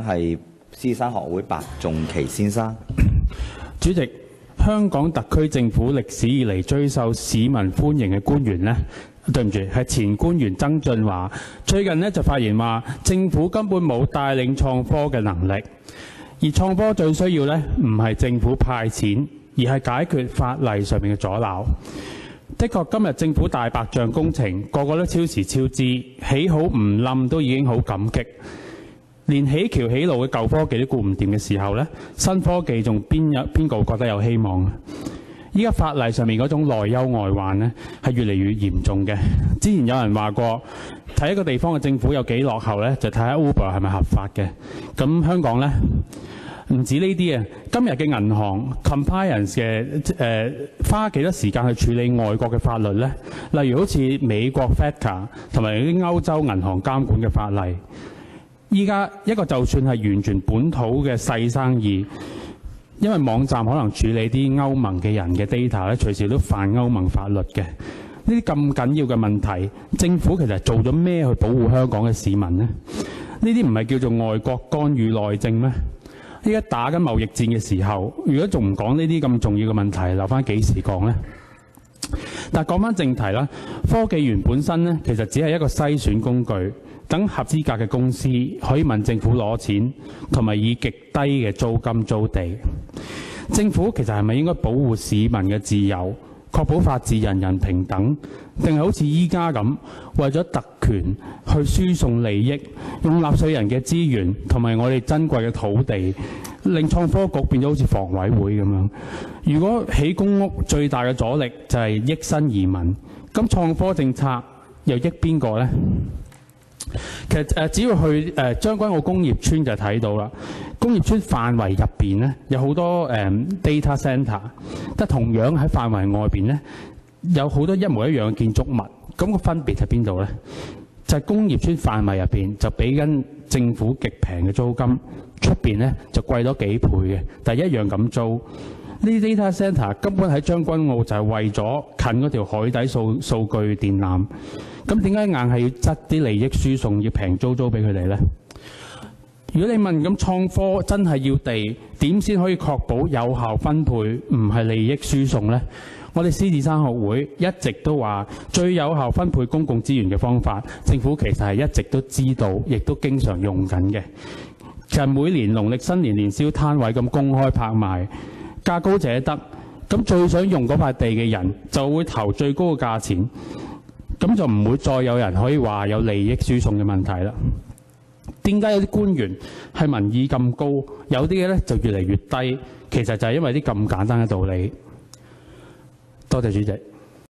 係獅山學會白仲琪先生。主席，香港特區政府歷史以嚟最受市民歡迎嘅官員呢，對唔住，係前官員曾俊華，最近呢就發言話政府根本冇帶領創科嘅能力，而創科最需要呢，唔係政府派錢，而係解決法例上面嘅阻挠。的確，今日政府大白象工程個個都超時超支，起好唔冧都已經好感激。連起橋起路嘅舊科技都顧唔掂嘅時候呢，新科技仲邊有邊個覺得有希望啊？依家法例上面嗰種內憂外患呢，係越嚟越嚴重嘅。之前有人話過，睇一個地方嘅政府有幾落後呢，就睇下 Uber 係咪合法嘅。咁香港呢，唔止呢啲啊，今日嘅銀行 compliance 嘅誒、花幾多時間去處理外國嘅法律呢？例如好似美國 FATCA 同埋啲歐洲銀行監管嘅法例。依家一個就算係完全本土嘅細生意，因為網站可能處理啲歐盟嘅人嘅 data 咧，隨時都犯歐盟法律嘅。呢啲咁緊要嘅問題，政府其實做咗咩去保護香港嘅市民呢？呢啲唔係叫做外國干預內政咩？依家打緊貿易戰嘅時候，如果仲唔講呢啲咁重要嘅問題，留翻幾時講呢？但係講翻正題啦，科技園本身呢，其實只係一個篩選工具。等合資格嘅公司可以問政府攞錢，同埋以極低嘅租金租地。政府其實係咪應該保護市民嘅自由，確保法治人人平等，定係好似依家咁為咗特權去輸送利益，用納稅人嘅資源同埋我哋珍貴嘅土地，令創科局變咗好似房委會咁樣？如果起公屋最大嘅阻力就係益新移民，咁創科政策又益邊個呢？其實誒，只要去誒將軍澳工業村就睇到啦。工業村範圍入邊咧，有好多誒 data center，但同樣喺範圍外邊咧，有好多一模一樣嘅建築物。咁個分別喺邊度咧？就係工業村範圍入邊就俾緊政府極平嘅租金，出邊咧就貴咗幾倍嘅，但係一樣咁租。呢啲 data center 根本喺將軍澳就係為咗近嗰條海底數數據電纜。咁點解硬係要執啲利益輸送，要平租租俾佢哋呢？如果你問咁創科真係要地，點先可以確保有效分配，唔係利益輸送呢？我哋獅子山學會一直都話最有效分配公共資源嘅方法，政府其實係一直都知道，亦都經常用緊嘅。其實每年農曆新年年宵攤位咁公開拍賣，價高者得，咁最想用嗰塊地嘅人就會投最高嘅價錢。咁就唔會再有人可以話有利益輸送嘅問題啦。點解有啲官員係民意咁高，有啲嘅咧就越嚟越低？其實就係因為啲咁簡單嘅道理。多謝主席。